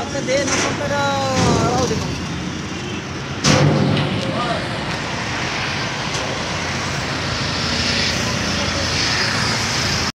आता दे नंतर राहू दे